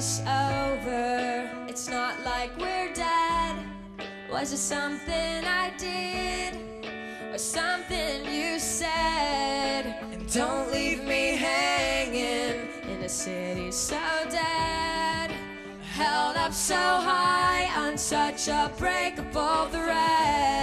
is over. It's not like we're dead. Was it something I did? Or something you said? And don't leave me hanging in a city so dead. Held up so high on such a breakable thread.